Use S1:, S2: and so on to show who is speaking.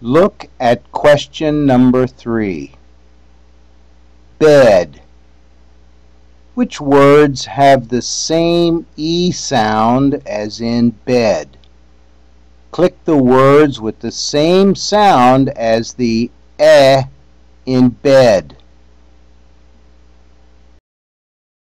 S1: Look at question number three. Bed. Which words have the same E sound as in bed? Click the words with the same sound as the E in bed.